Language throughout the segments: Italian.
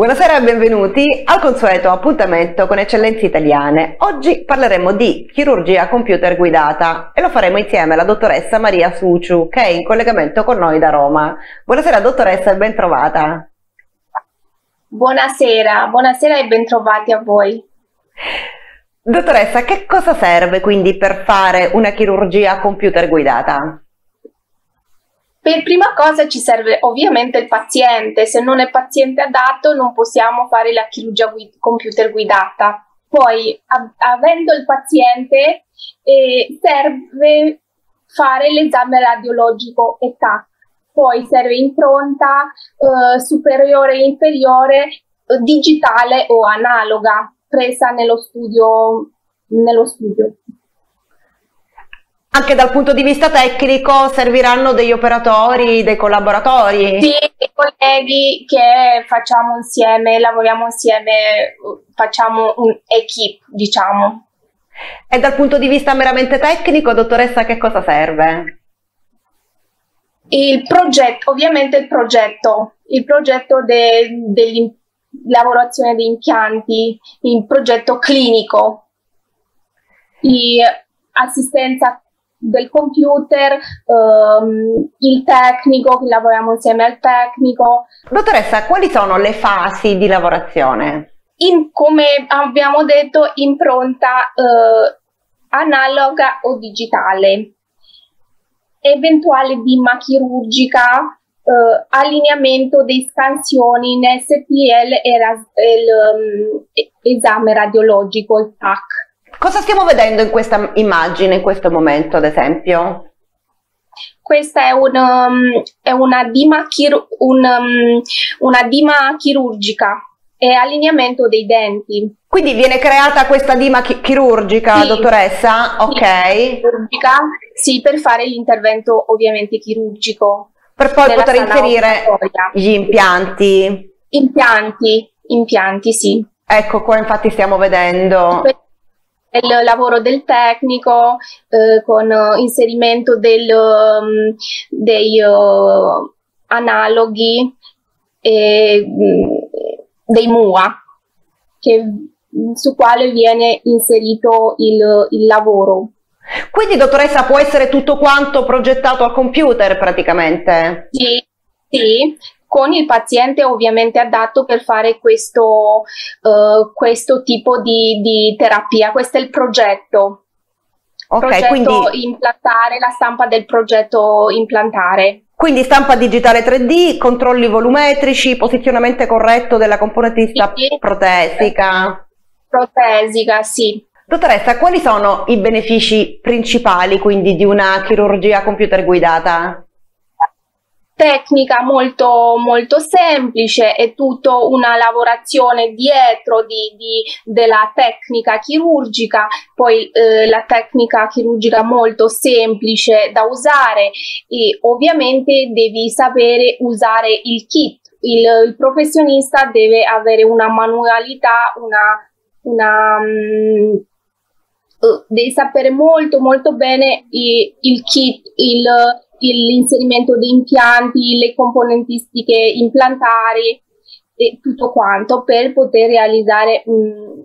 Buonasera e benvenuti al consueto appuntamento con Eccellenze Italiane. Oggi parleremo di chirurgia computer guidata e lo faremo insieme alla dottoressa Maria Suciu che è in collegamento con noi da Roma. Buonasera dottoressa e ben trovata. Buonasera, buonasera e bentrovati a voi. Dottoressa, che cosa serve quindi per fare una chirurgia computer guidata? Per prima cosa ci serve ovviamente il paziente, se non è paziente adatto non possiamo fare la chirurgia guid- computer guidata. Poi, av- avendo il paziente, eh, serve fare l'esame radiologico e TAC. Poi serve impronta eh, superiore e inferiore, eh, digitale o analoga, presa nello studio. Nello studio. Anche dal punto di vista tecnico serviranno degli operatori, dei collaboratori? Sì, dei colleghi che facciamo insieme, lavoriamo insieme, facciamo un equip, diciamo. E dal punto di vista meramente tecnico, dottoressa, che cosa serve? Il progetto, ovviamente il progetto, il progetto de, dell'elaborazione di impianti, il progetto clinico, assistenza del computer, ehm, il tecnico, lavoriamo insieme al tecnico. Dottoressa, quali sono le fasi di lavorazione? In, come abbiamo detto, impronta eh, analoga o digitale, eventuale dimma chirurgica, eh, allineamento di scansioni in SPL e ras- il, um, esame radiologico, il TAC. Cosa stiamo vedendo in questa immagine, in questo momento, ad esempio? Questa è, un, um, è una, dima chir- un, um, una dima chirurgica e allineamento dei denti. Quindi viene creata questa dima chi- chirurgica, sì. dottoressa? Ok. Sì, chirurgica, sì, per fare l'intervento ovviamente chirurgico. Per poi poter inserire gli impianti. Impianti, impianti, sì. Ecco qua infatti stiamo vedendo. Per il lavoro del tecnico eh, con uh, inserimento del, um, dei uh, analoghi e um, dei MUA che, su quale viene inserito il, il lavoro. Quindi dottoressa può essere tutto quanto progettato al computer praticamente? Sì, sì, con il paziente ovviamente adatto per fare questo, uh, questo tipo di, di, terapia. Questo è il progetto. Ok, progetto quindi implantare, la stampa del progetto implantare. Quindi stampa digitale 3D, controlli volumetrici, posizionamento corretto della componentista sì. protesica. Protesica, sì. Dottoressa, quali sono i benefici principali quindi di una chirurgia computer guidata? Tecnica molto, molto semplice, è tutta una lavorazione dietro di, di, della tecnica chirurgica, poi eh, la tecnica chirurgica molto semplice da usare e ovviamente devi sapere usare il kit. Il, il professionista deve avere una manualità, una, una um, devi sapere molto molto bene il, il kit, il, l'inserimento di impianti, le componentistiche implantari e tutto quanto per poter realizzare un,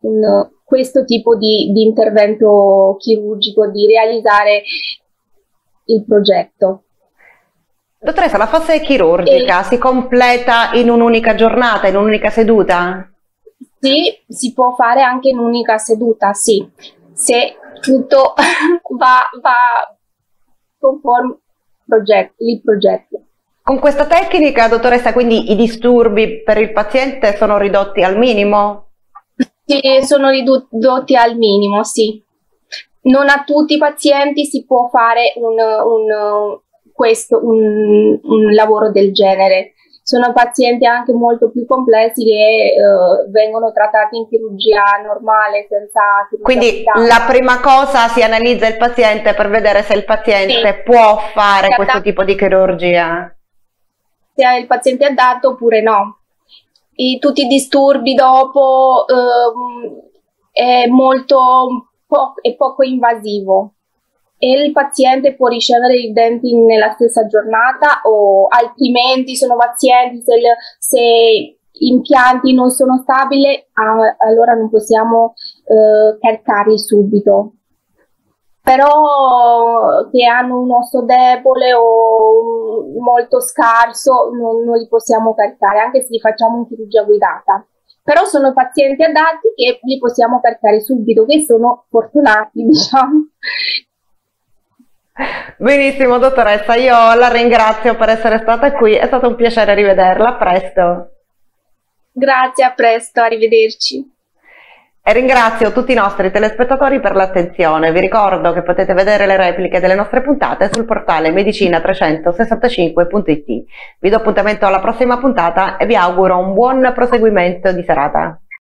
un, questo tipo di, di intervento chirurgico, di realizzare il progetto. Dottoressa, la fase chirurgica e... si completa in un'unica giornata, in un'unica seduta? Sì, si può fare anche in un'unica seduta, sì. Se tutto va, va conforme progetto, il progetto. Con questa tecnica, dottoressa, quindi i disturbi per il paziente sono ridotti al minimo? Sì, sono ridotti al minimo, sì. Non a tutti i pazienti si può fare un, un, questo, un, un lavoro del genere sono pazienti anche molto più complessi che uh, vengono trattati in chirurgia normale senza chirurgia Quindi vitale. la prima cosa si analizza il paziente per vedere se il paziente sì. può fare se questo tipo di chirurgia. Se il paziente è adatto oppure no. E tutti i disturbi dopo uh, è molto po- è poco invasivo e il paziente può ricevere i denti nella stessa giornata o altrimenti sono pazienti se, se impianti non sono stabili, allora non possiamo eh, caricare subito. Però che hanno un osso debole o molto scarso non, non li possiamo caricare, anche se li facciamo in chirurgia guidata. Però sono pazienti adatti che li possiamo caricare subito, che sono fortunati, diciamo. Benissimo, dottoressa, io la ringrazio per essere stata qui, è stato un piacere rivederla, a presto. Grazie, a presto, arrivederci. E ringrazio tutti i nostri telespettatori per l'attenzione. Vi ricordo che potete vedere le repliche delle nostre puntate sul portale medicina365.it. Vi do appuntamento alla prossima puntata e vi auguro un buon proseguimento di serata.